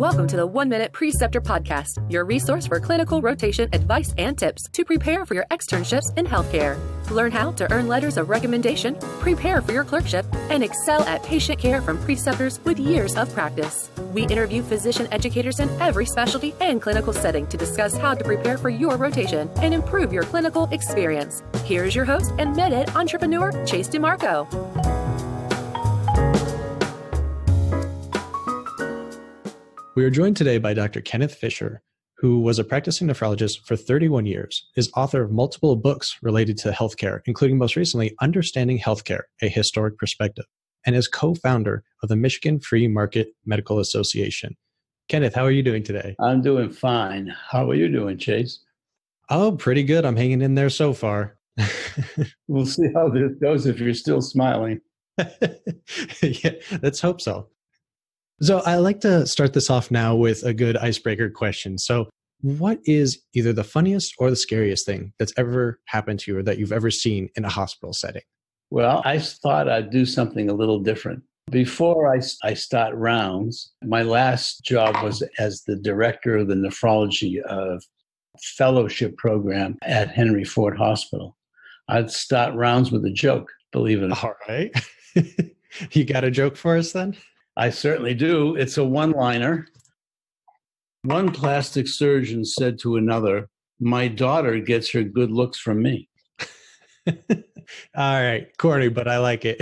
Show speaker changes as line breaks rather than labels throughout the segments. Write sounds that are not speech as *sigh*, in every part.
Welcome to the One Minute Preceptor Podcast, your resource for clinical rotation advice and tips to prepare for your externships in healthcare. Learn how to earn letters of recommendation, prepare for your clerkship, and excel at patient care from preceptors with years of practice. We interview physician educators in every specialty and clinical setting to discuss how to prepare for your rotation and improve your clinical experience. Here's your host and MedEd entrepreneur, Chase DiMarco.
We are joined today by Dr. Kenneth Fisher, who was a practicing nephrologist for 31 years, is author of multiple books related to healthcare, including most recently Understanding Healthcare, a Historic Perspective, and is co-founder of the Michigan Free Market Medical Association. Kenneth, how are you doing today?
I'm doing fine. How are you doing, Chase?
Oh, pretty good. I'm hanging in there so far. *laughs*
we'll see how this goes if you're still smiling. *laughs*
yeah, let's hope so. So I like to start this off now with a good icebreaker question. So, what is either the funniest or the scariest thing that's ever happened to you or that you've ever seen in a hospital setting?
Well, I thought I'd do something a little different. Before I, I start rounds, my last job was as the director of the nephrology of fellowship program at Henry Ford Hospital. I'd start rounds with a joke, believe it. or not.
All right. *laughs* you got a joke for us then?
I certainly do. It's a one liner. One plastic surgeon said to another, My daughter gets her good looks from me. *laughs*
All right, corny, but I like it.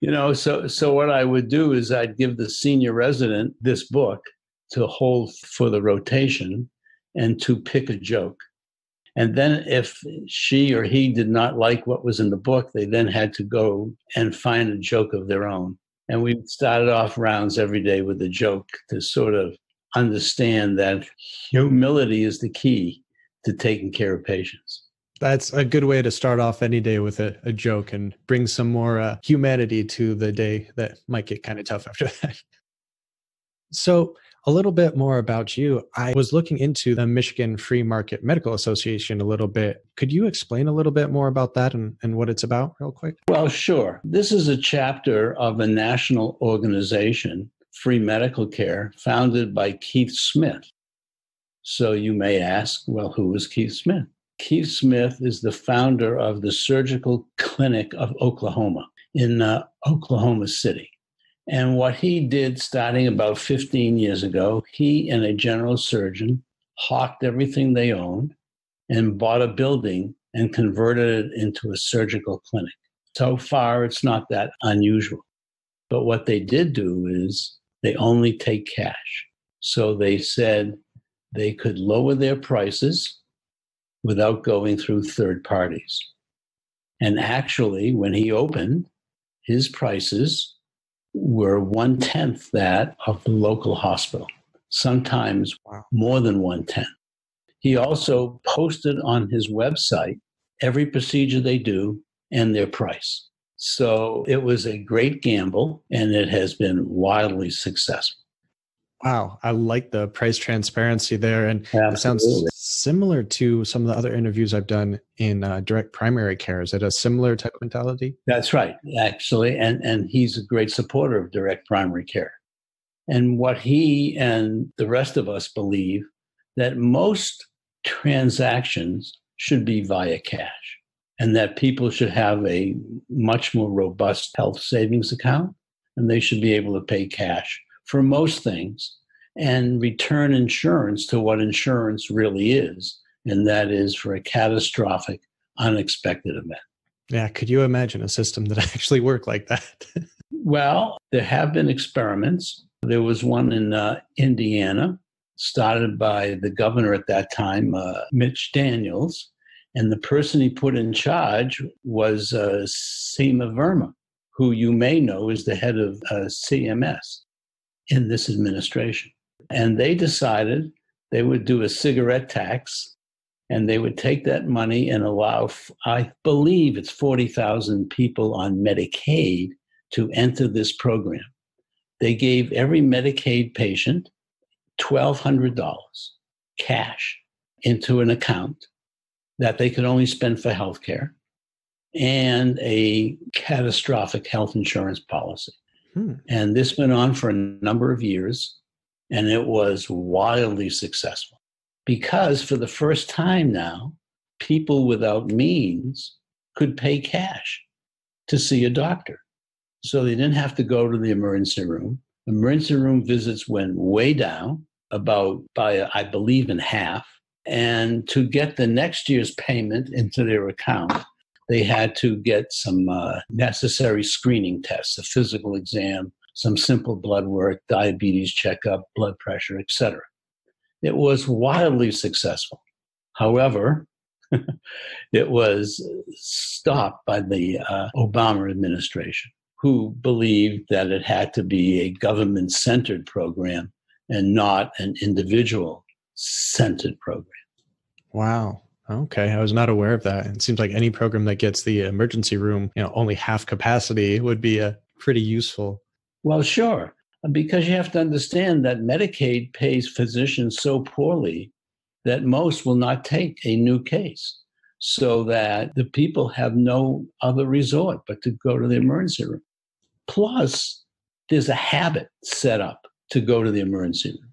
you know, so so what I would do is I'd give the senior resident this book to hold for the rotation and to pick a joke. And then if she or he did not like what was in the book, they then had to go and find a joke of their own. And we started off rounds every day with a joke to sort of understand that humility is the key to taking care of patients.
That's a good way to start off any day with a, a joke and bring some more uh, humanity to the day that might get kind of tough after *laughs* that. So, a little bit more about you. I was looking into the Michigan Free Market Medical Association a little bit. Could you explain a little bit more about that and, and what it's about, real quick?
Well, sure. This is a chapter of a national organization, Free Medical Care, founded by Keith Smith. So you may ask, well, who is Keith Smith? Keith Smith is the founder of the Surgical Clinic of Oklahoma in uh, Oklahoma City. And what he did starting about 15 years ago, he and a general surgeon hawked everything they owned and bought a building and converted it into a surgical clinic. So far, it's not that unusual. But what they did do is they only take cash. So they said they could lower their prices without going through third parties. And actually, when he opened, his prices were one tenth that of the local hospital, sometimes wow. more than one tenth. He also posted on his website every procedure they do and their price. So it was a great gamble and it has been wildly successful.
Wow, I like the price transparency there, and Absolutely. it sounds similar to some of the other interviews I've done in uh, direct primary care. Is it a similar type of mentality?
That's right, actually, and and he's a great supporter of direct primary care. And what he and the rest of us believe that most transactions should be via cash, and that people should have a much more robust health savings account, and they should be able to pay cash for most things and return insurance to what insurance really is, and that is for a catastrophic, unexpected event.
Yeah, could you imagine a system that *laughs* actually worked like that?
well, there have been experiments. There was one in uh, Indiana, started by the governor at that time, uh, Mitch Daniels, and the person he put in charge was uh, Seema Verma, who you may know is the head of uh, CMS in this administration. And they decided they would do a cigarette tax and they would take that money and allow, I believe it's 40,000 people on Medicaid to enter this program. They gave every Medicaid patient $1,200 cash into an account that they could only spend for health care and a catastrophic health insurance policy. Hmm. And this went on for a number of years. And it was wildly successful because for the first time now, people without means could pay cash to see a doctor. So they didn't have to go to the emergency room. Emergency room visits went way down, about by, I believe, in half. And to get the next year's payment into their account, they had to get some uh, necessary screening tests, a physical exam, some simple blood work, diabetes checkup, blood pressure, etc. It was wildly successful. However, *laughs* it was stopped by the uh, Obama administration, who believed that it had to be a government centered program and not an individual centered program.
Wow. Okay, I was not aware of that. It seems like any program that gets the emergency room, you know, only half capacity would be a uh, pretty useful.
Well, sure, because you have to understand that Medicaid pays physicians so poorly that most will not take a new case so that the people have no other resort but to go to the emergency room. Plus, there's a habit set up to go to the emergency room.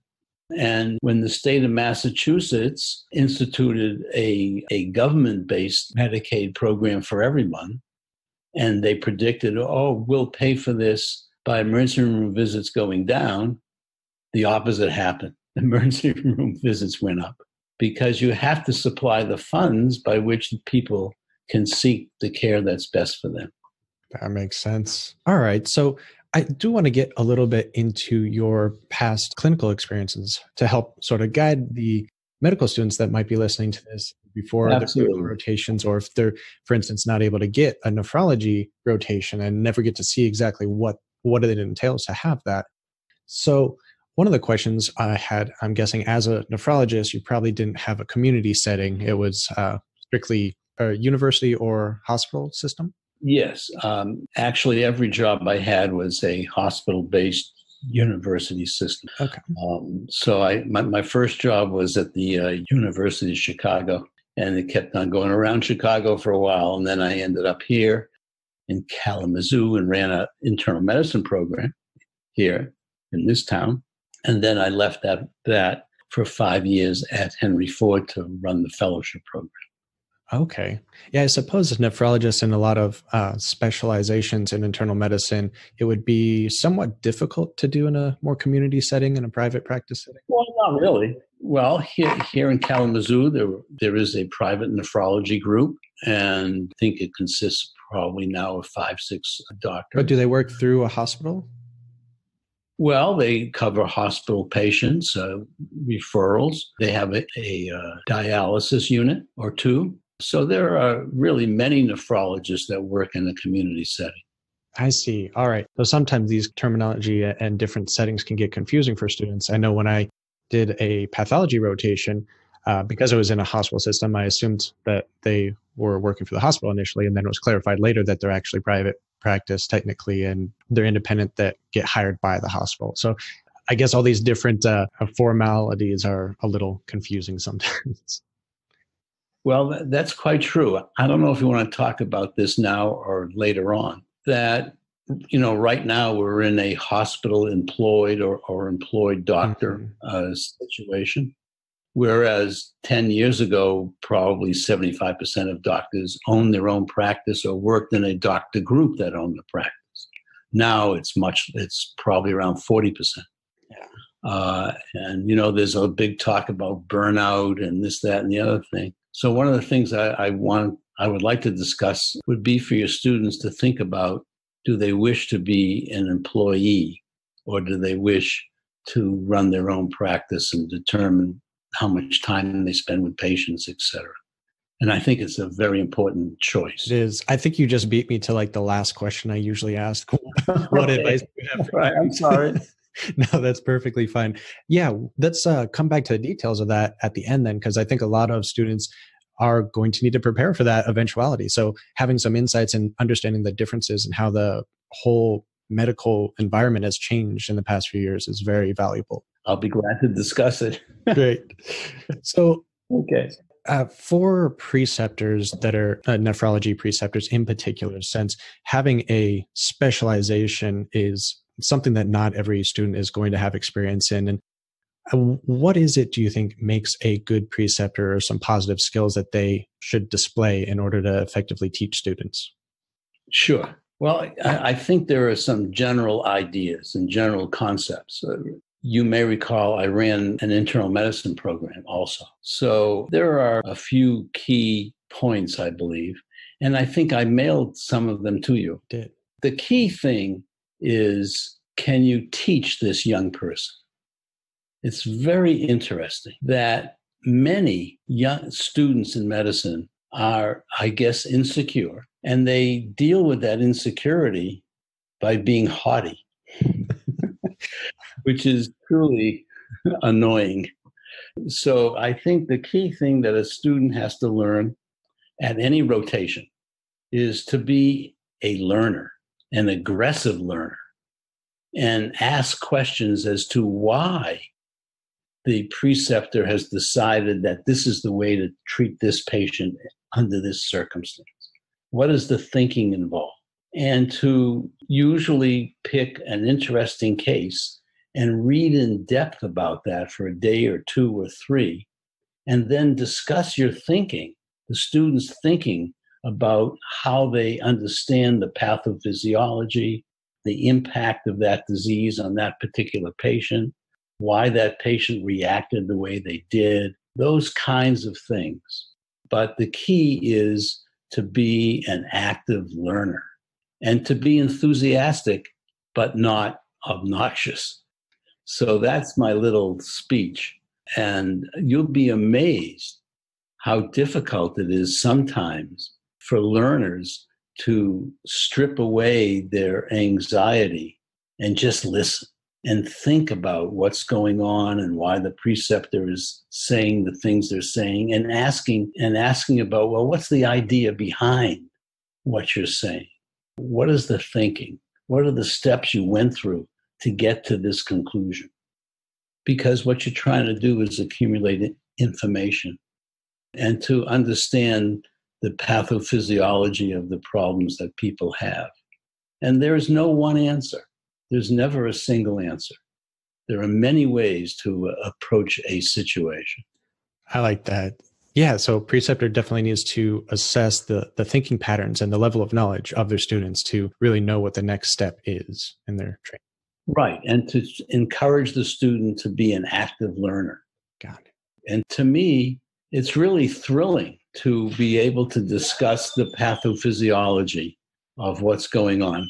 And when the state of Massachusetts instituted a, a government based Medicaid program for everyone, and they predicted, oh, we'll pay for this by emergency room visits going down, the opposite happened. *laughs* Emergency room visits went up because you have to supply the funds by which people can seek the care that's best for them.
That makes sense. All right. So I do want to get a little bit into your past clinical experiences to help sort of guide the medical students that might be listening to this before
Absolutely.
the rotations, or if they're, for instance, not able to get a nephrology rotation and never get to see exactly what what it entails to have that. So one of the questions I had, I'm guessing as a nephrologist, you probably didn't have a community setting. It was uh, strictly a university or hospital system?
Yes. Um, actually, every job I had was a hospital based university system.
Okay.
Um, so I, my, my first job was at the uh, University of Chicago, and it kept on going around Chicago for a while. And then I ended up here in Kalamazoo and ran an internal medicine program here in this town. And then I left that, that for five years at Henry Ford to run the fellowship program.
Okay. Yeah, I suppose as nephrologists in a lot of uh, specializations in internal medicine, it would be somewhat difficult to do in a more community setting in a private practice setting.
Well, not really. Well, here, here in Kalamazoo, there, there is a private nephrology group, and I think it consists probably now of five, six doctors.
But do they work through a hospital?
Well, they cover hospital patients, uh, referrals. They have a, a uh, dialysis unit or two. So there are really many nephrologists that work in the community setting.
I see. All right. So sometimes these terminology and different settings can get confusing for students. I know when I did a pathology rotation, uh, because it was in a hospital system, I assumed that they were working for the hospital initially, and then it was clarified later that they're actually private practice technically and they're independent that get hired by the hospital. So I guess all these different uh, formalities are a little confusing sometimes. *laughs*
Well, that's quite true. I don't know if you want to talk about this now or later on. That, you know, right now we're in a hospital employed or, or employed doctor mm-hmm. uh, situation. Whereas 10 years ago, probably 75% of doctors owned their own practice or worked in a doctor group that owned the practice. Now it's much, it's probably around 40%.
Yeah.
Uh, and, you know, there's a big talk about burnout and this, that, and the other thing. So one of the things I, I want, I would like to discuss would be for your students to think about, do they wish to be an employee or do they wish to run their own practice and determine how much time they spend with patients, etc. And I think it's a very important choice.
It is. I think you just beat me to like the last question I usually ask. *laughs* what advice do you have?
right. I'm sorry. *laughs*
no, that's perfectly fine. Yeah, let's uh, come back to the details of that at the end then, because I think a lot of students are going to need to prepare for that eventuality. So having some insights and understanding the differences and how the whole medical environment has changed in the past few years is very valuable.
I'll be glad to discuss it. *laughs*
Great. So,
okay.
Uh, for preceptors that are uh, nephrology preceptors in particular, since having a specialization is something that not every student is going to have experience in. And Uh, what is it, do you think, makes a good preceptor or some positive skills that they should display in order to effectively teach students?
Sure. Well, I, I think there are some general ideas and general concepts. Uh, you may recall I ran an internal medicine program also. So there are a few key points, I believe. And I think I mailed some of them to you.
Did.
The key thing is can you teach this young person? It's very interesting that many young students in medicine are, I guess, insecure and they deal with that insecurity by being haughty, *laughs* which is truly annoying. So I think the key thing that a student has to learn at any rotation is to be a learner, an aggressive learner, and ask questions as to why the preceptor has decided that this is the way to treat this patient under this circumstance. What is the thinking involved? And to usually pick an interesting case and read in depth about that for a day or two or three, and then discuss your thinking, the students' thinking about how they understand the pathophysiology, the impact of that disease on that particular patient, why that patient reacted the way they did, those kinds of things. But the key is to be an active learner and to be enthusiastic, but not obnoxious. So that's my little speech. And you'll be amazed how difficult it is sometimes for learners to strip away their anxiety and just listen and think about what's going on and why the preceptor is saying the things they're saying and asking and asking about well what's the idea behind what you're saying? What is the thinking? What are the steps you went through to get to this conclusion? Because what you're trying to do is accumulate information and to understand the pathophysiology of the problems that people have. And there is no one answer there's never a single answer. There are many ways to uh, approach a situation.
I like that. Yeah, so preceptor definitely needs to assess the the thinking patterns and the level of knowledge of their students to really know what the next step is in their training.
Right, and to encourage the student to be an active learner.
Got it.
And to me, it's really thrilling to be able to discuss the pathophysiology of what's going on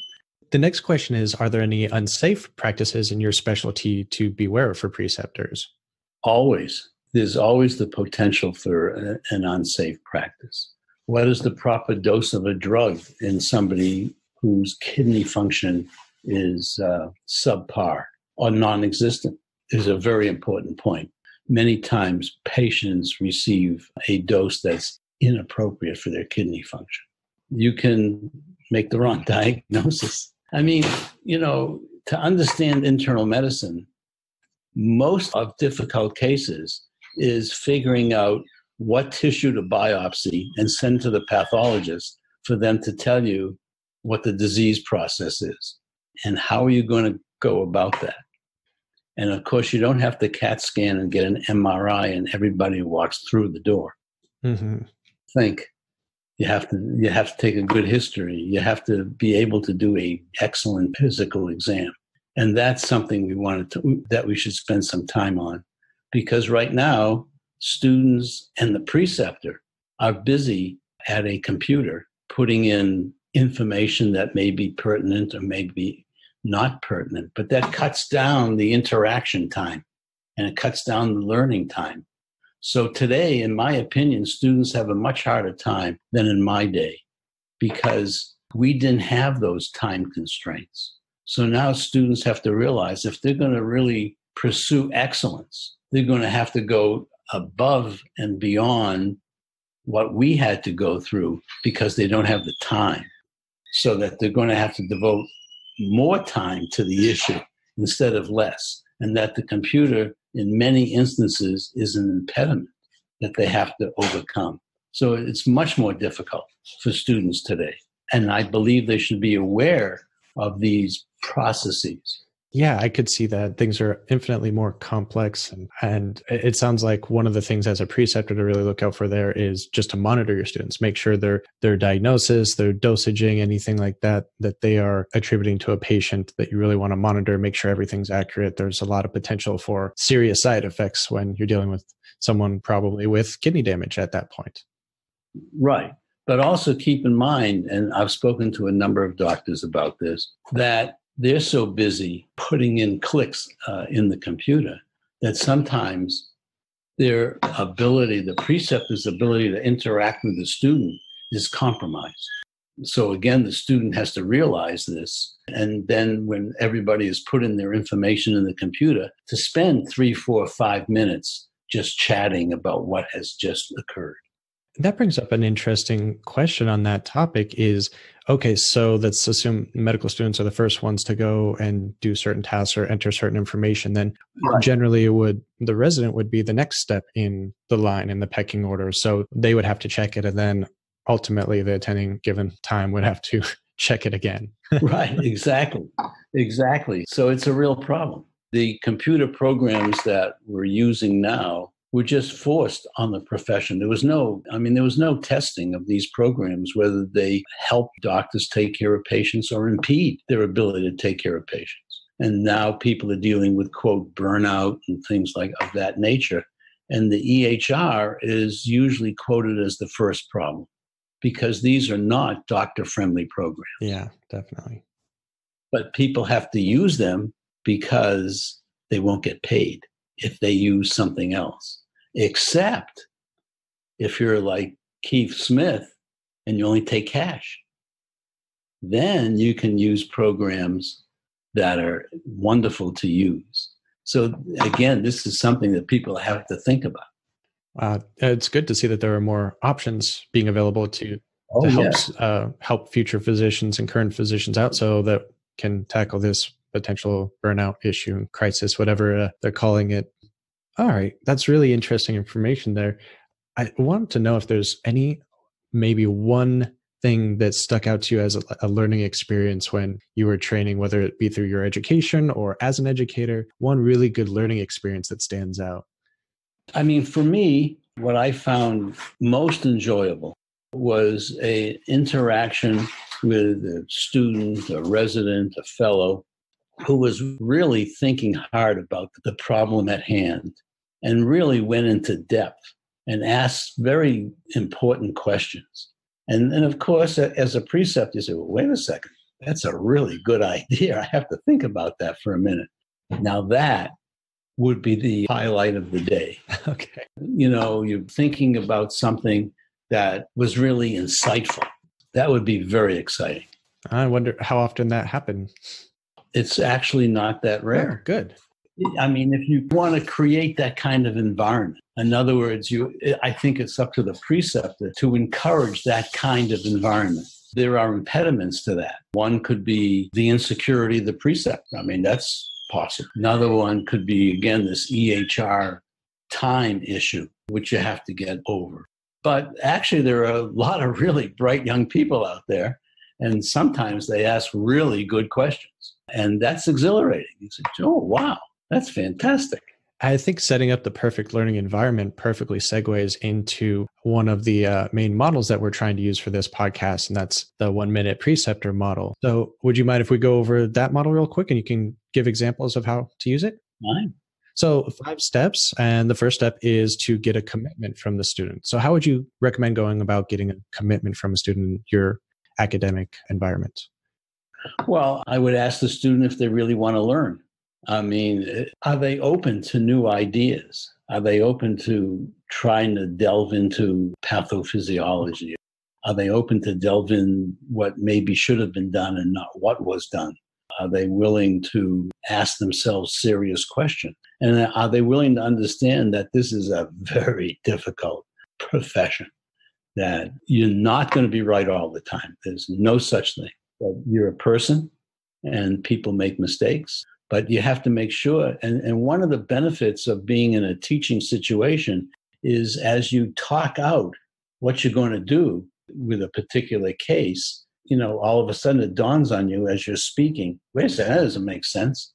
the next question is Are there any unsafe practices in your specialty to beware of for preceptors?
Always. There's always the potential for an unsafe practice. What is the proper dose of a drug in somebody whose kidney function is uh, subpar or non existent? Is a very important point. Many times, patients receive a dose that's inappropriate for their kidney function. You can make the wrong *laughs* diagnosis I mean, you know, to understand internal medicine, most of difficult cases is figuring out what tissue to biopsy and send to the pathologist for them to tell you what the disease process is and how are you going to go about that. And of course, you don't have to CAT scan and get an MRI and everybody walks through the door. Mm-hmm. Think you have to you have to take a good history. You have to be able to do a excellent physical exam. And that's something we wanted to that we should spend some time on. Because right now students and the preceptor are busy at a computer putting in information that may be pertinent or may be not pertinent but that cuts down the interaction time and it cuts down the learning time so today, in my opinion, students have a much harder time than in my day because we didn't have those time constraints. So now students have to realize if they're going to really pursue excellence, they're going to have to go above and beyond what we had to go through because they don't have the time. So that they're going to have to devote more time to the issue instead of less. And that the computer in many instances is an impediment that they have to overcome. So it's much more difficult for students today. And I believe they should be aware of these processes
Yeah, I could see that things are infinitely more complex. And, and it sounds like one of the things as a preceptor to really look out for there is just to monitor your students, make sure their, their diagnosis, their dosaging, anything like that, that they are attributing to a patient that you really want to monitor, make sure everything's accurate. There's a lot of potential for serious side effects when you're dealing with someone probably with kidney damage at that point.
Right. But also keep in mind, and I've spoken to a number of doctors about this, that they're so busy putting in clicks uh, in the computer that sometimes their ability, the preceptor's ability to interact with the student is compromised. So again, the student has to realize this. And then when everybody has put in their information in the computer, to spend three, four, five minutes just chatting about what has just occurred.
That brings up an interesting question on that topic is okay, so let's assume medical students are the first ones to go and do certain tasks or enter certain information. Then right. generally it would the resident would be the next step in the line in the pecking order. So they would have to check it and then ultimately the attending given time would have to *laughs* check it again. *laughs*
right, exactly. Exactly. So it's a real problem. The computer programs that we're using now were just forced on the profession. There was no, I mean, there was no testing of these programs, whether they help doctors take care of patients or impede their ability to take care of patients. And now people are dealing with, quote, burnout and things like of that nature. And the EHR is usually quoted as the first problem because these are not doctor friendly programs.
Yeah, definitely.
But people have to use them because they won't get paid if they use something else, except if you're like Keith Smith and you only take cash. Then you can use programs that are wonderful to use. So, again, this is something that people have to think about.
Uh, it's good to see that there are more options being available to, oh, to help yeah. uh, help future physicians and current physicians out, so that can tackle this potential burnout issue, crisis, whatever uh, they're calling it. All right, that's really interesting information there. I want to know if there's any, maybe one thing that stuck out to you as a, a, learning experience when you were training, whether it be through your education or as an educator, one really good learning experience that stands out?
I mean, for me, what I found most enjoyable was a interaction with a student, a resident, a fellow who was really thinking hard about the problem at hand and really went into depth and asked very important questions. And, then, of course, as a precept, you say, well, wait a second, that's a really good idea. I have to think about that for a minute. Now, that would be the highlight of the day. *laughs*
okay.
You know, you're thinking about something that was really insightful. That would be very exciting.
I wonder how often that happened.
It's actually not that rare.
Good.
I mean, if you want to create that kind of environment, in other words, you, I think it's up to the preceptor to encourage that kind of environment. There are impediments to that. One could be the insecurity of the preceptor. I mean, that's possible. Another one could be, again, this EHR time issue, which you have to get over. But actually, there are a lot of really bright young people out there, and sometimes they ask really good questions. And that's exhilarating. You say, oh, wow, that's fantastic.
I think setting up the perfect learning environment perfectly segues into one of the uh, main models that we're trying to use for this podcast, and that's the one minute preceptor model. So, would you mind if we go over that model real quick and you can give examples of how to use it?
Fine.
So, five steps. And the first step is to get a commitment from the student. So, how would you recommend going about getting a commitment from a student in your academic environment?
Well, I would ask the student if they really want to learn. I mean, are they open to new ideas? Are they open to trying to delve into pathophysiology? Are they open to delve in what maybe should have been done and not what was done? Are they willing to ask themselves serious questions? And are they willing to understand that this is a very difficult profession? That you're not going to be right all the time. There's no such thing. But you're a person and people make mistakes but you have to make sure. And, and one of the benefits of being in a teaching situation is as you talk out what you're going to do with a particular case, you know, all of a sudden it dawns on you as you're speaking, wait a second, that doesn't make sense.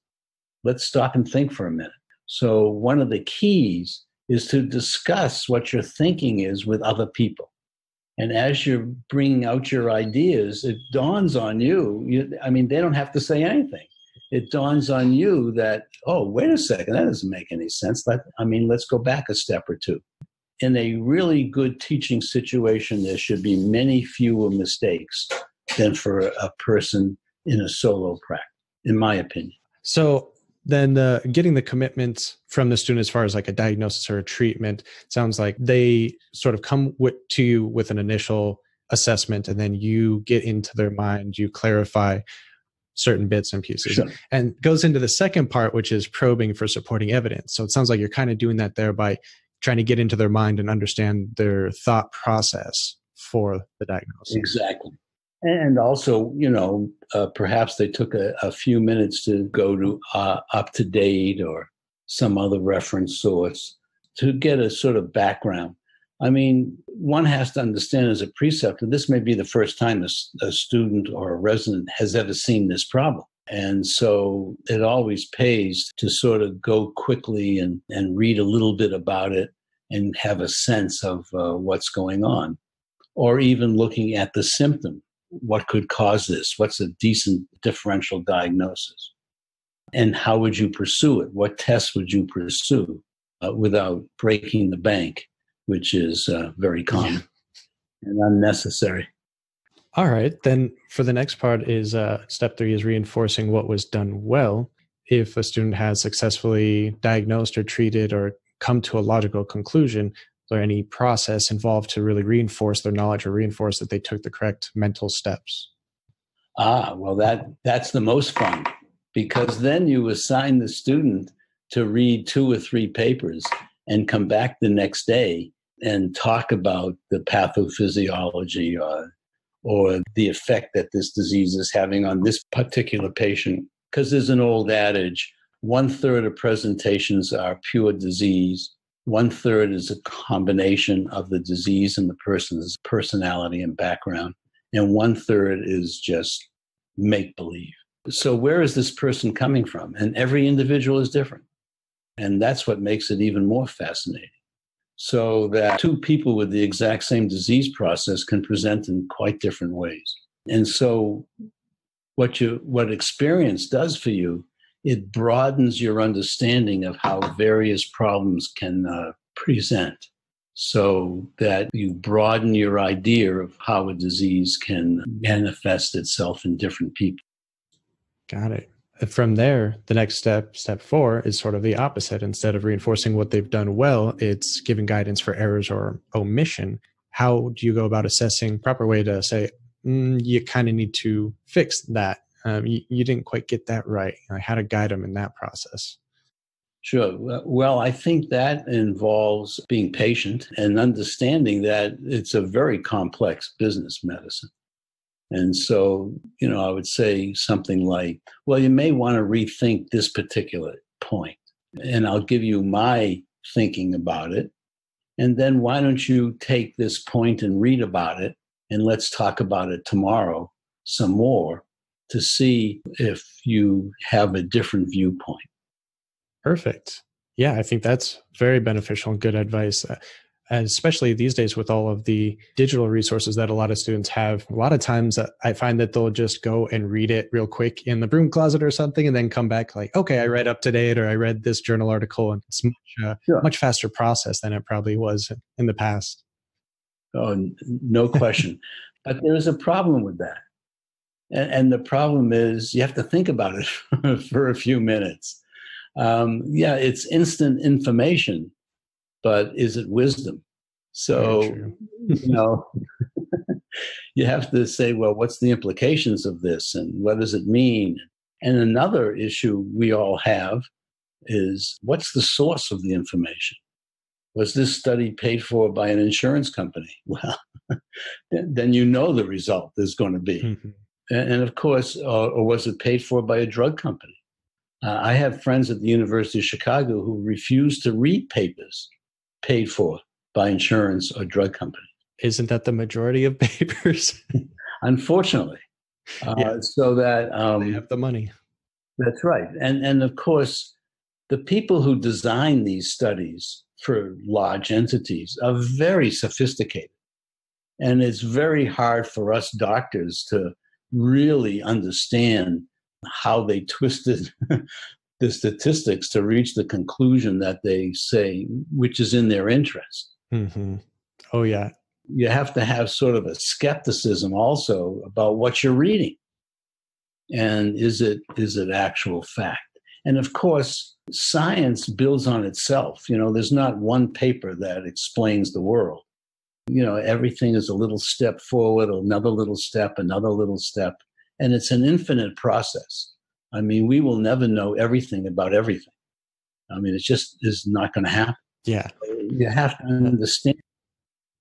Let's stop and think for a minute. So, one of the keys is to discuss what your thinking is with other people. And as you're bringing out your ideas, it dawns on you, you I mean, they don't have to say anything. It dawns on you that, oh, wait a second, that doesn't make any sense. Let, I mean, let's go back a step or two. In a really good teaching situation, there should be many fewer mistakes than for a person in a solo practice, in my opinion.
So then the getting the commitment from the student as far as like a diagnosis or a treatment sounds like they sort of come with, to you with an initial assessment and then you get into their mind you clarify certain bits and pieces. Sure. and goes into the second part which is probing for supporting evidence. So it sounds like you're kind of doing that there by trying to get into their mind and understand their thought process for the diagnosis.
Exactly and also, you know, uh, perhaps they took a, a, few minutes to go to uh, UpToDate or some other reference source to get a sort of background. I mean, one has to understand as a preceptor, this may be the first time a, a student or a resident has ever seen this problem. And so it always pays to sort of go quickly and, and read a little bit about it and have a sense of uh, what's going on, or even looking at the symptom what could cause this? What's a decent differential diagnosis? And how would you pursue it? What tests would you pursue uh, without breaking the bank, which is uh, very common yeah. and unnecessary?
All right. Then for the next part is uh, step three is reinforcing what was done well. If a student has successfully diagnosed or treated or come to a logical conclusion, there any process involved to really reinforce their knowledge or reinforce that they took the correct mental steps?
Ah, well, that that's the most fun because then you assign the student to read two or three papers and come back the next day and talk about the pathophysiology or, or the effect that this disease is having on this particular patient. Because there's an old adage one third of presentations are pure disease, one third is a combination of the disease and the person's personality and background. And one third is just make believe. So, where is this person coming from? And every individual is different. And that's what makes it even more fascinating. So, that two people with the exact same disease process can present in quite different ways. And so, what you what experience does for you it broadens your understanding of how various problems can uh, present so that you broaden your idea of how a disease can manifest itself in different people.
Got it. From there, the next step, step four, is sort of the opposite. Instead of reinforcing what they've done well, it's giving guidance for errors or omission. How do you go about assessing proper way to say, mm, you kind of need to fix that um, you, you, didn't quite get that right. How to guide them in that process.
Sure. Well, I think that involves being patient and understanding that it's a very complex business medicine. And so, you know, I would say something like, well, you may want to rethink this particular point, and I'll give you my thinking about it. And then why don't you take this point and read about it, and let's talk about it tomorrow some more to see if you have a different viewpoint.
Perfect. Yeah, I think that's very beneficial and good advice. Uh, especially these days with all of the digital resources that a lot of students have. A lot of times uh, I find that they'll just go and read it real quick in the broom closet or something and then come back like, okay, I read UpToDate or I read this journal article. And it's much, uh, sure. much faster process than it probably was in the past.
Oh, no question. *laughs* but there's a problem with that. And, and the problem is you have to think about it *laughs* for a few minutes. Um, yeah, it's instant information, but is it wisdom? So, you know, *laughs* you have to say, well, what's the implications of this and what does it mean? And another issue we all have is what's the source of the information? Was this study paid for by an insurance company? *laughs* Well, then you know the result is going to be. Mm-hmm and of course, uh, or was it paid for by a drug company? Uh, I have friends at the University of Chicago who refuse to read papers paid for by insurance or drug company.
Isn't that the majority of *laughs* papers? *laughs*
Unfortunately. Uh, yeah. So that
um, they have the money.
That's right. And, and of course, the people who design these studies for large entities are very sophisticated. And it's very hard for us doctors to really understand how they twisted *laughs* the statistics to reach the conclusion that they say, which is in their interest.
Mm-hmm. Oh, yeah.
You have to have sort of a skepticism also about what you're reading. And is it is it actual fact? And of course, science builds on itself. You know, there's not one paper that explains the world. You know, everything is a little step forward, another little step, another little step. And it's an infinite process. I mean, we will never know everything about everything. I mean, it just is not going to happen.
Yeah.
You have to understand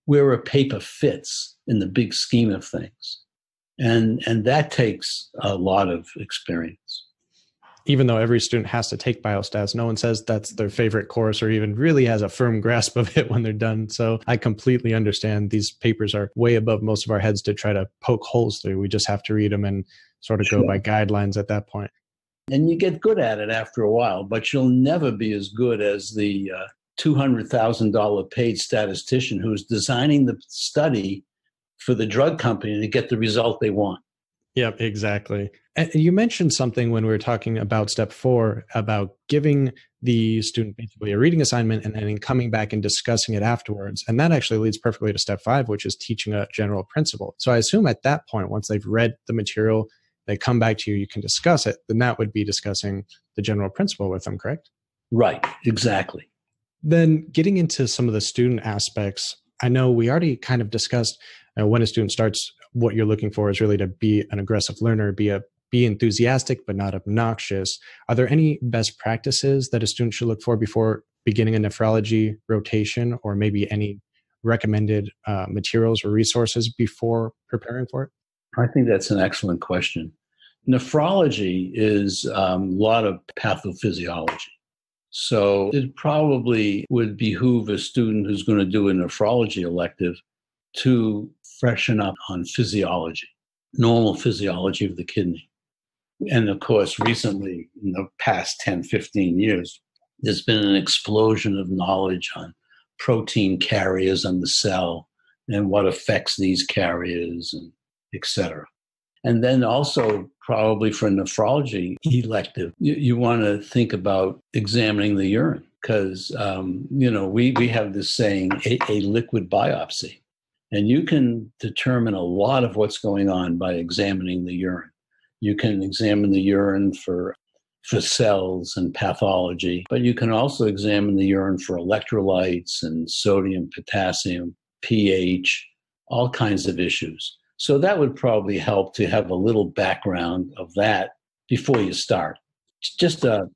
where a paper fits in the big scheme of things. And, and that takes a lot of experience.
Even though every student has to take biostats, no one says that's their favorite course or even really has a firm grasp *laughs* of it when they're done. So I completely understand these papers are way above most of our heads to try to poke holes through. We just have to read them and sort of sure. go by guidelines at that point.
and you get good at it after a while, but you'll never be as good as the uh, $200,000 paid statistician who's designing the study for the drug company to get the result they want.
Yep, exactly. And you mentioned something when we were talking about step four about giving the student basically a reading assignment and then coming back and discussing it afterwards. And that actually leads perfectly to step five, which is teaching a general principle. So I assume at that point, once they've read the material, they come back to you, you can discuss it, then that would be discussing the general principle with them, correct?
Right, exactly.
Then getting into some of the student aspects, I know we already kind of discussed uh, when a student starts, what you're looking for is really to be an aggressive learner, be a be enthusiastic but not obnoxious. Are there any best practices that a student should look for before beginning a nephrology rotation, or maybe any recommended uh, materials or resources before preparing for it?
I think that's an excellent question. Nephrology is um, a lot of pathophysiology. So it probably would behoove a student who's going to do a nephrology elective to freshen up on physiology, normal physiology of the kidney. And of course, recently, in the past 10, 15 years, there's been an explosion of knowledge on protein carriers on the cell and what affects these carriers and etc. And then also, probably for nephrology elective, you, you want to think about examining the urine because, um, you know, we, we have this saying, a, a liquid biopsy. And you can determine a lot of what's going on by examining the urine. You can examine the urine for for cells and pathology, but you can also examine the urine for electrolytes and sodium, potassium, pH, all kinds of issues. So that would probably help to have a little background of that before you start. Just a,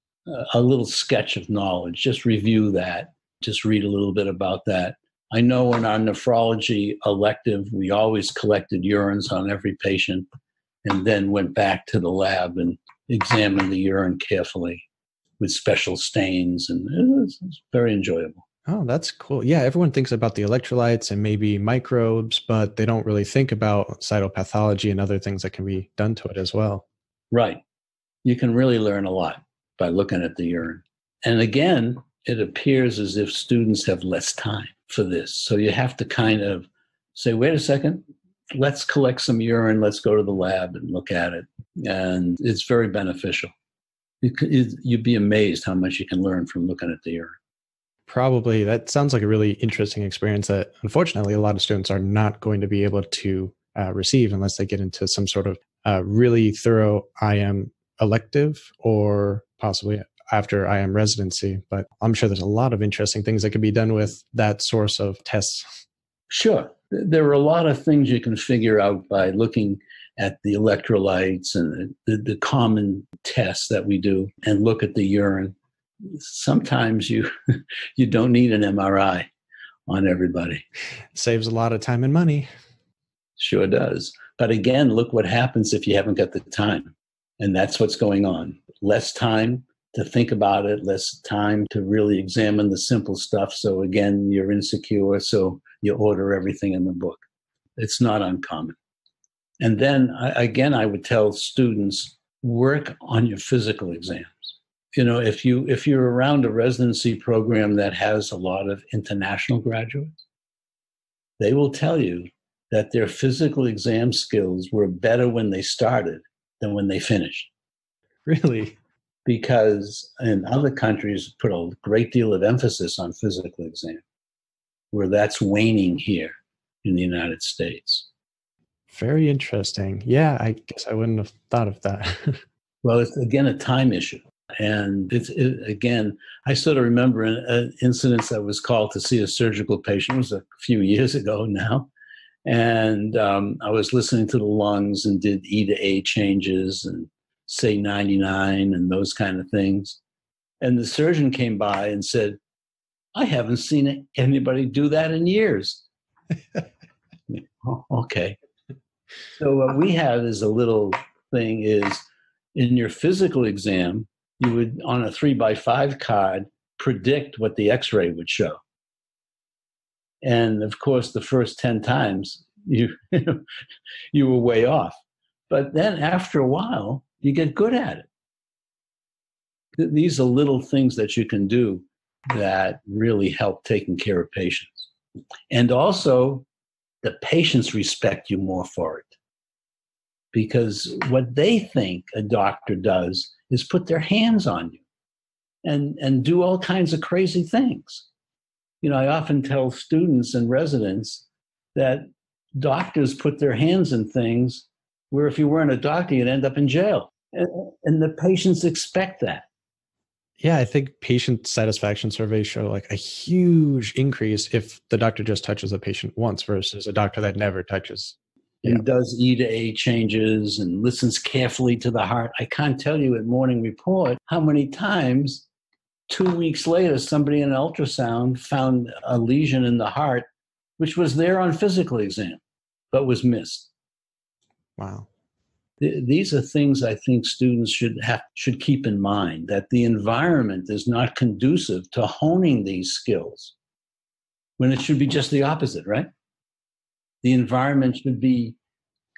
a little sketch of knowledge, just review that, just read a little bit about that. I know in our nephrology elective, we always collected urines on every patient and then went back to the lab and examined the urine carefully with special stains, and it was, it was very enjoyable.
Oh, that's cool. Yeah, everyone thinks about the electrolytes and maybe microbes, but they don't really think about cytopathology and other things that can be done to it as well.
Right. You can really learn a lot by looking at the urine. And again, it appears as if students have less time for this. So you have to kind of say, wait a second, let's collect some urine, let's go to the lab and look at it. And it's very beneficial. You'd be amazed how much you can learn from looking at the urine
probably that sounds like a really interesting experience that unfortunately a lot of students are not going to be able to uh, receive unless they get into some sort of uh, really thorough IM elective or possibly after IM residency. But I'm sure there's a lot of interesting things that can be done with that source of tests.
Sure. There are a lot of things you can figure out by looking at the electrolytes and the, the common tests that we do and look at the urine sometimes you *laughs* you don't need an MRI on everybody.
Saves a lot of time and money.
Sure does. But again, look what happens if you haven't got the time. And that's what's going on. Less time to think about it, less time to really examine the simple stuff. So again, you're insecure, so you order everything in the book. It's not uncommon. And then again, I would tell students work on your physical exams. You know, if you if you're around a residency program that has a lot of international graduates, they will tell you that their physical exam skills were better when they started than when they finished.
Really?
Because in other countries put a great deal of emphasis on physical exam, where that's waning here in the United States.
Very interesting. Yeah, I guess I wouldn't have thought of that. *laughs*
well, it's again a time issue. And it's it, again, I sort of remember an, an incident that was called to see a surgical patient. It was a few years ago now. And um, I was listening to the lungs and did E to A changes and say 99 and those kind of things. And the surgeon came by and said, I haven't seen anybody do that in years. *laughs* oh, okay. So what we have is a little thing is in your physical exam, you would on a three by five card predict what the x-ray would show. And of course, the first 10 times you *laughs* you were way off. But then after a while, you get good at it. These are little things that you can do that really help taking care of patients. And also, the patients respect you more for it. Because what they think a doctor does is put their hands on you and, and do all kinds of crazy things. You know, I often tell students and residents that doctors put their hands in things where if you weren't a doctor, you'd end up in jail. And, the patients expect that.
Yeah, I think patient satisfaction surveys show like a huge increase if the doctor just touches a patient once versus a doctor that never touches.
And yeah. does E to A changes and listens carefully to the heart. I can't tell you at morning report how many times two weeks later somebody in an ultrasound found a lesion in the heart, which was there on physical exam, but was missed.
Wow
these are things I think students should have should keep in mind that the environment is not conducive to honing these skills when it should be just the opposite, right? The environment should be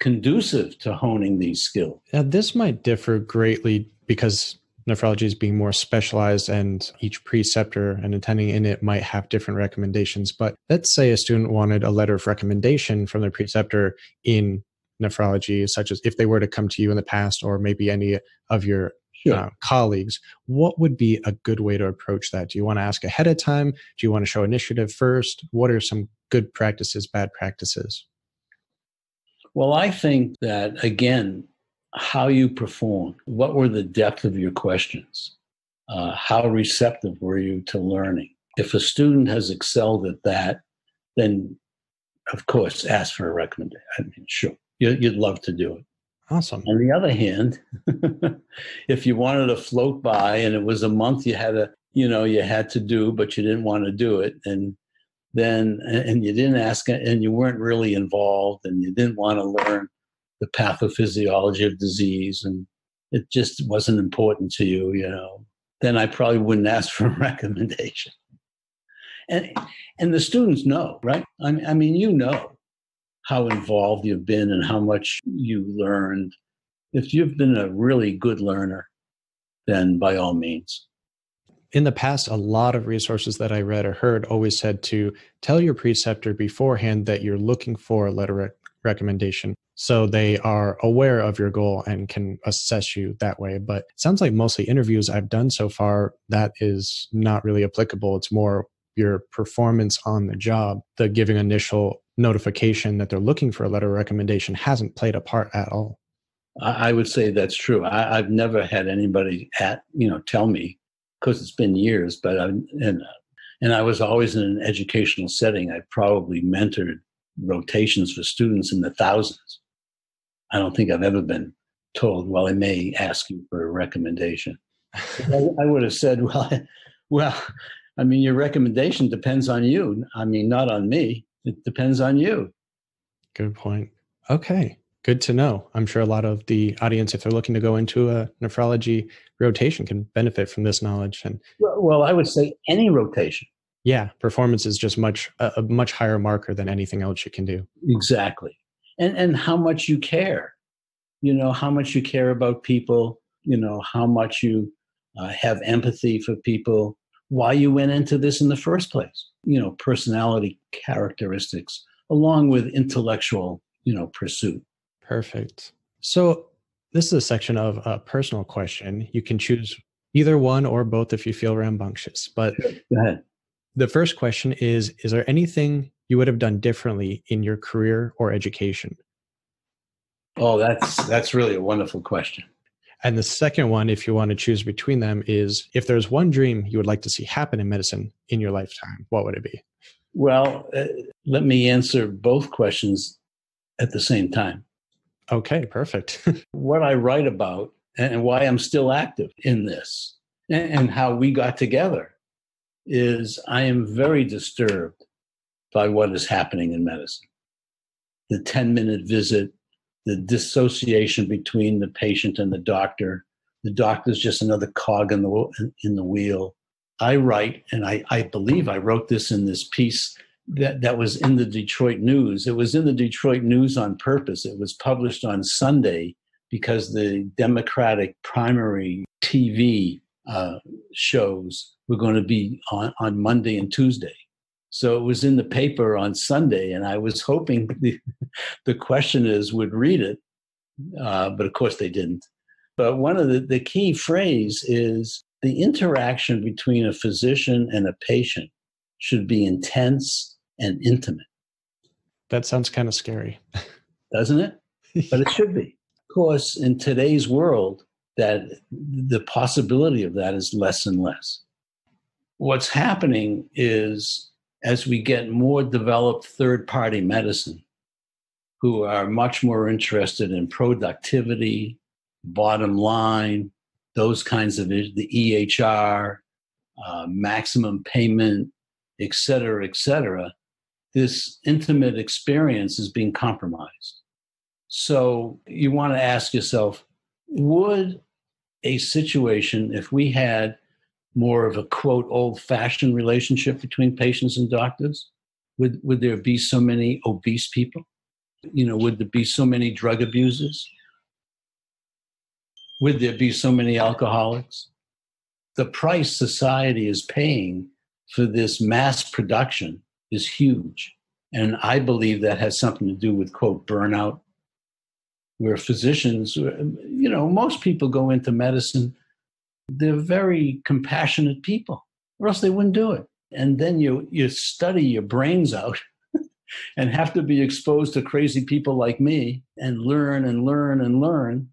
conducive to honing these skills.
Now, this might differ greatly because nephrology is being more specialized and each preceptor and attending in it might have different recommendations. But let's say a student wanted a letter of recommendation from the preceptor in nephrology, such as if they were to come to you in the past or maybe any of your sure. uh, colleagues, what would be a good way to approach that? Do you want to ask ahead of time? Do you want to show initiative first? What are some good practices, bad practices?
Well, I think that, again, how you perform, what were the depth of your questions? Uh, how receptive were you to learning? If a student has excelled at that, then of course ask for a recommendation. I mean, sure you'd love to do it.
Awesome.
On the other hand, *laughs* if you wanted to float by and it was a month you had to, you know, you had to do, but you didn't want to do it, and then and you didn't ask and you weren't really involved and you didn't want to learn the pathophysiology of disease and it just wasn't important to you, you know, then I probably wouldn't *laughs* ask for a recommendation. And and the students know, right? I mean, I mean, you know, how involved you've been and how much you learned. If you've been a really good learner, then by all means.
In the past, a lot of resources that I read or heard always said to tell your preceptor beforehand that you're looking for a letter rec- recommendation so they are aware of your goal and can assess you that way. But it sounds like mostly interviews I've done so far, that is not really applicable. It's more your performance on the job, the giving initial notification that they're looking for a letter of recommendation hasn't played a part at all.
I would say that's true. I, have never had anybody at you know tell me because it's been years, but I and and I was always in an educational setting. I probably mentored rotations for students in the thousands. I don't think I've ever been told, "Well, I may ask you for a recommendation." *laughs* I, I would have said, "Well, *laughs* well, I mean, your recommendation depends on you. I mean, not on me." It depends on you.
Good point. Okay. Good to know. I'm sure a lot of the audience, if they're looking to go into a nephrology rotation, can benefit from this knowledge. And
well, well I would say any rotation.
Yeah, performance is just much a, a much higher marker than anything else you can do.
Exactly, and and how much you care. You know how much you care about people, you know, how much you uh, have empathy for people, why you went into this in the first place, you know, personality characteristics, along with intellectual, you know, pursuit.
Perfect. So this is a section of a personal question. You can choose either one or both if you feel rambunctious. But
Go ahead.
the first question is Is there anything you would have done differently in your career or education?
Oh, that's that's really a wonderful question.
And the second one, if you want to choose between them, is if there's one dream you would like to see happen in medicine in your lifetime, what would it be?
Well, uh, let me answer both questions at the same time.
Okay, perfect. *laughs*
what I write about and why I'm still active in this and how we got together is I am very disturbed by what is happening in medicine. The 10 minute visit, the dissociation between the patient and the doctor. The doctor's just another cog in the, in the wheel. I write, and I, I believe I wrote this in this piece that, that was in the Detroit News. It was in the Detroit News on purpose. It was published on Sunday because the Democratic primary TV uh, shows were going to be on, on Monday and Tuesday. So it was in the paper on Sunday, and I was hoping *laughs* the, the questioners would read it, uh, but of course they didn't. But one of the, the key phrase is the interaction between a physician and a patient should be intense and intimate.
That sounds kind of scary.
Doesn't it? *laughs* But it should be. Of course, in today's world, that the possibility of that is less and less. What's happening is as we get more developed third party medicine, who are much more interested in productivity, bottom line, those kinds of the EHR, uh, maximum payment, et cetera, et cetera, this intimate experience is being compromised. So you want to ask yourself would a situation, if we had more of a quote old fashioned relationship between patients and doctors, would, would there be so many obese people? You know, would there be so many drug abusers? Would there be so many alcoholics? The price society is paying for this mass production is huge. And I believe that has something to do with, quote, burnout, where physicians, you know, most people go into medicine, they're very compassionate people, or else they wouldn't do it. And then you, you study your brains out *laughs* and have to be exposed to crazy people like me and learn and learn and learn.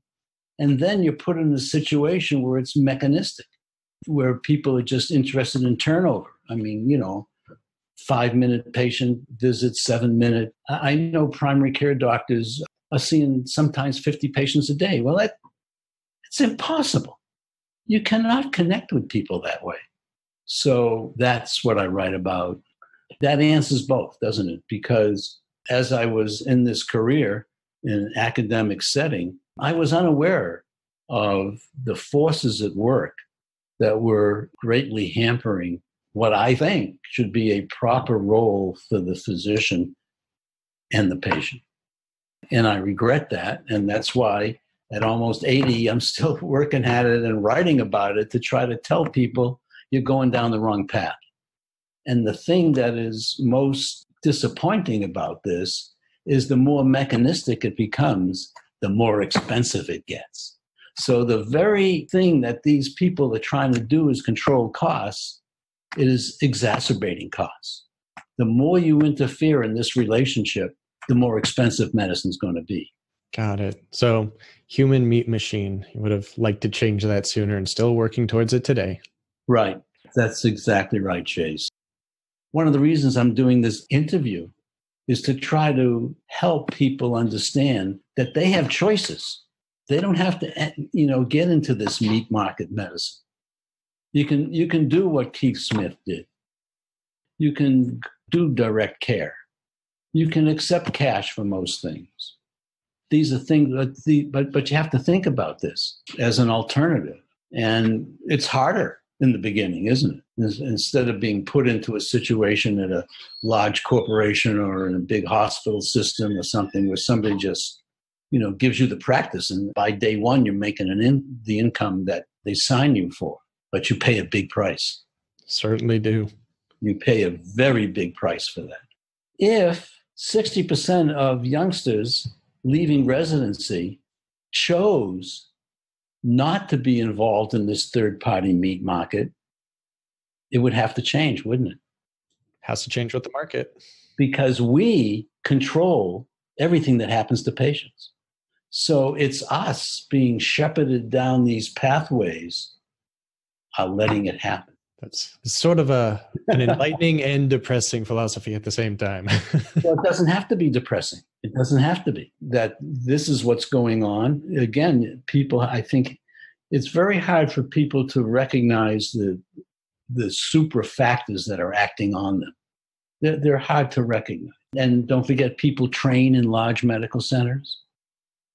And then you're put in a situation where it's mechanistic, where people are just interested in turnover. I mean, you know, five minute patient visit, seven minute. I know primary care doctors are seeing sometimes 50 patients a day. Well, that, it's impossible. You cannot connect with people that way. So that's what I write about. That answers both, doesn't it? Because as I was in this career in an academic setting, I was unaware of the forces at work that were greatly hampering what I think should be a proper role for the physician and the patient. And I regret that. And that's why at almost 80, I'm still *laughs* working at it and writing about it to try to tell people you're going down the wrong path. And the thing that is most disappointing about this is the more mechanistic it becomes, the more expensive it gets. So the very thing that these people are trying to do is control costs it is exacerbating costs. The more you interfere in this relationship, the more expensive medicine is going to be.
Got it. So, human meat machine, you would have liked to change that sooner and still working towards it today.
Right. That's exactly right, Chase. One of the reasons I'm doing this interview is to try to help people understand that they have choices. They don't have to, eh, you know, get into this meat market medicine. You can you can do what Keith Smith did. You can do direct care. You can accept cash for most things. These are things, but, the, but but you have to think about this as an alternative, and it's harder in the beginning, isn't it? Instead of being put into a situation at a large corporation or in a big hospital system or something where somebody just you know, gives you the practice. And by day one, you're making an in, the income that they sign you for, but you pay a big price.
Certainly do.
You pay a very big price for that. If 60% of youngsters leaving residency chose not to be involved in this third party meat market, it would have to change, wouldn't it?
Has to change with the market.
Because we control everything that happens to patients. So it's us being shepherded down these pathways, uh, letting it happen.
That's sort of a an enlightening and depressing philosophy at the same time. *laughs*
well, it doesn't have to be depressing. It doesn't have to be that this is what's going on. Again, people, I think it's very hard for people to recognize the the super factors that are acting on them. They're, they're hard to recognize. And don't forget, people train in large medical centers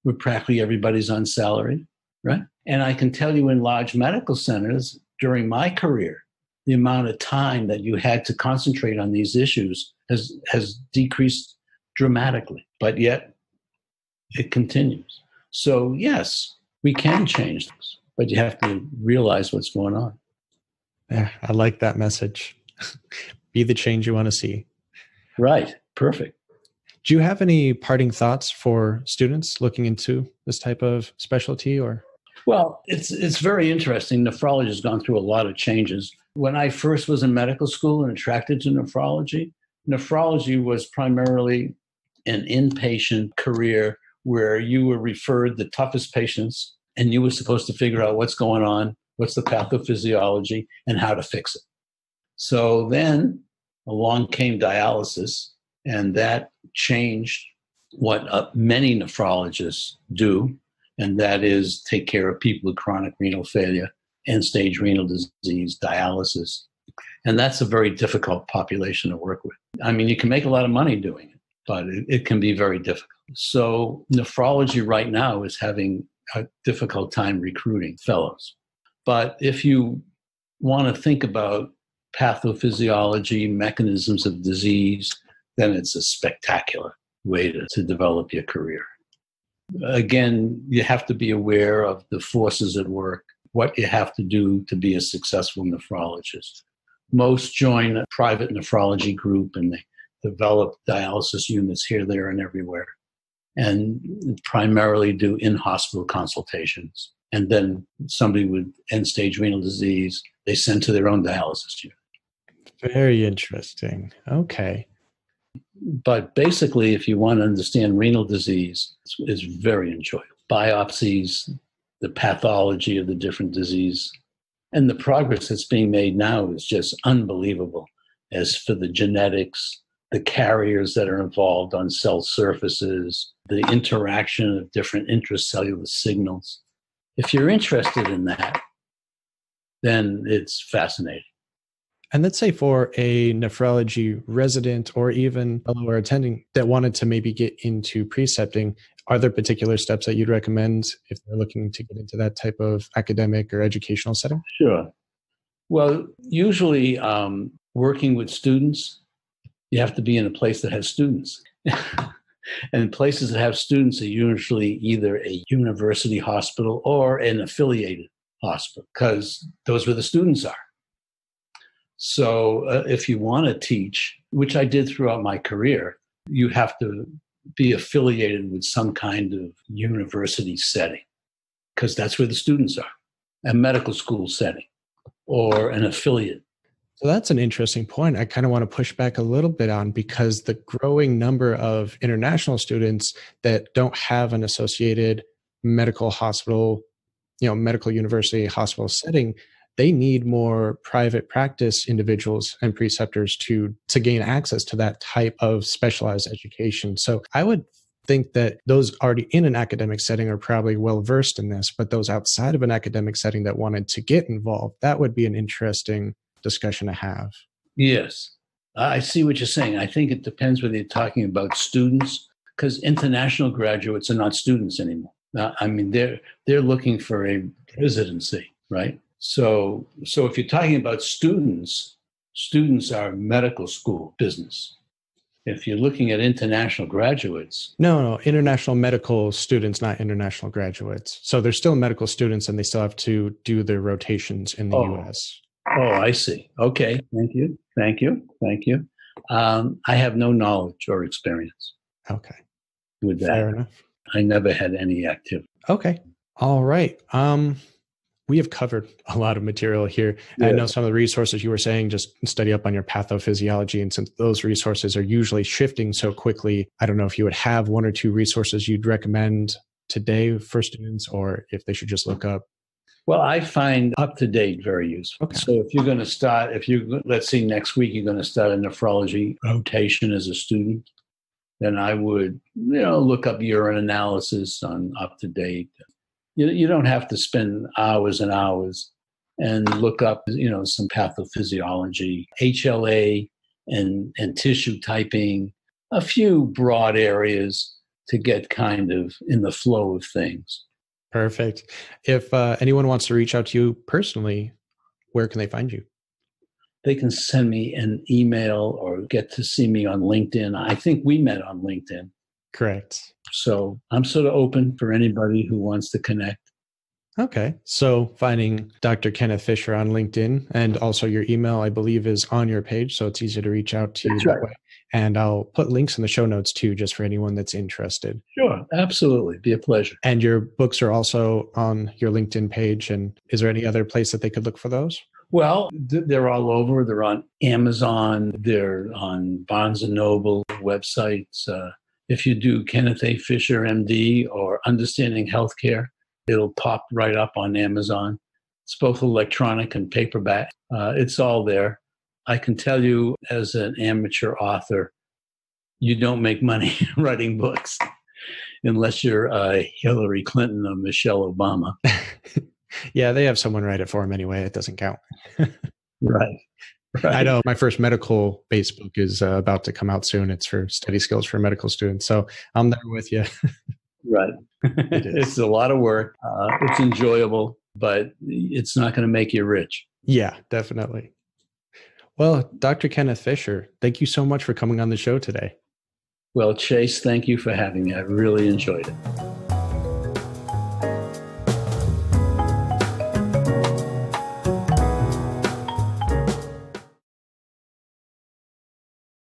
where practically everybody's on salary, right? And I can tell you in large medical centers during my career, the amount of time that you had to concentrate on these issues has has decreased dramatically but yet it continues. So yes we can change this but you have to realize what's going on.
Yeah i like that message. *laughs* Be the change you want to see.
Right perfect.
Do you have any parting thoughts for students looking into this type of specialty or?
Well, it's it's very interesting. Nephrology has gone through a lot of changes. When I first was in medical school and attracted to nephrology, nephrology was primarily an inpatient career where you were referred the toughest patients and you were supposed to figure out what's going on, what's the pathophysiology, and how to fix it. So then along came dialysis, and that changed what uh, many nephrologists do, and that is take care of people with chronic renal failure end stage renal disease, dialysis. And that's a very difficult population to work with. I mean, you can make a lot of money doing it, but it, it can be very difficult. So, nephrology right now is having a difficult time recruiting fellows. But if you want to think about pathophysiology, mechanisms of disease, then it's a spectacular way to, to develop your career. Again, you have to be aware of the forces at work what you have to do to be a successful nephrologist. Most join a private nephrology group and they develop dialysis units here, there, and everywhere, and primarily do in hospital consultations. And then somebody with end stage renal disease, they send to their own dialysis unit.
Very interesting. Okay.
But basically, if you want to understand renal disease, it's, it's very enjoyable. Biopsies, the pathology of the different disease. And the progress that's being made now is just unbelievable as for the genetics, the carriers that are involved on cell surfaces, the interaction of different intracellular signals. If you're interested in that, then it's fascinating.
And let's say for a nephrology resident or even a lower attending that wanted to maybe get into precepting, are there particular steps that you'd recommend if they're looking to get into that type of academic or educational setting?
Sure. Well, usually um, working with students, you have to be in a place that has students. *laughs* and places that have students are usually either a university hospital or an affiliated hospital because those where the students are. So uh, if you want to teach, which I did throughout my career, you have to be affiliated with some kind of university setting because that's where the students are, a medical school setting or an affiliate.
So that's an interesting point. I kind of want to push back a little bit on because the growing number of international students that don't have an associated medical hospital, you know, medical university hospital setting they need more private practice individuals and preceptors to to gain access to that type of specialized education so i would think that those already in an academic setting are probably well versed in this but those outside of an academic setting that wanted to get involved that would be an interesting discussion to have
yes i see what you're saying i think it depends whether you're talking about students because international graduates are not students anymore i mean they're they're looking for a residency right so, so if you're talking about students, students are medical school business. If you're looking at international graduates,
No, no, international medical students, not international graduates. So they're still medical students and they still have to do their rotations in the
Oh.
US.
Oh, I see. Okay, thank you, thank you, thank you. Um, I have no knowledge or experience
Okay.
with that.
Fair enough.
I never had any activity.
Okay. All right. Um, we have covered a lot of material here. I know some of the resources you were saying, just study up on your pathophysiology. And since those resources are usually shifting so quickly, I don't know if you would have one or two resources you'd recommend today for students or if they should just look up.
Well, I find UpToDate very useful.
Okay.
So if you're going to start, if you let's see, next week you're going to start a nephrology rotation as a student, then I would, you know, look up urine analysis on UpToDate. You, you don't have to spend hours and hours and look up, you know, some pathophysiology, HLA, and and tissue typing, a few broad areas to get kind of in the flow of things.
Perfect. If uh, anyone wants to reach out to you personally, where can they find you?
they can send me an email or get to see me on LinkedIn. I think we met on LinkedIn.
Correct.
So I'm sort of open for anybody who wants to connect.
Okay. So finding Dr. Kenneth Fisher on LinkedIn and also your email, I believe, is on your page. So it's easy to reach out to you
That's
that
right.
way. And I'll put links in the show notes too, just for anyone that's interested.
Sure, absolutely. Be a pleasure.
And your books are also on your LinkedIn page. And is there any other place that they could look for those?
Well, they're all over. They're on Amazon. They're on Barnes and Noble websites. Uh, if you do Kenneth A. Fisher, MD, or Understanding Healthcare, it'll pop right up on Amazon. It's both electronic and paperback. Uh, it's all there. I can tell you, as an amateur author, you don't make money *laughs* writing books unless you're uh, Hillary Clinton or Michelle Obama. *laughs*
yeah, they have someone write it for them anyway. It doesn't count.
Right. *laughs* right.
I know my first medical based book is uh, about to come out soon. It's for study skills for medical students. So I'm there with you.
Right.
It is.
it's a lot of work. Uh, it's enjoyable, but it's not going to make you rich.
yeah, definitely. Well, Dr. Kenneth Fisher, thank you so much for coming on the show today.
Well, Chase, thank you for having me. I really enjoyed it.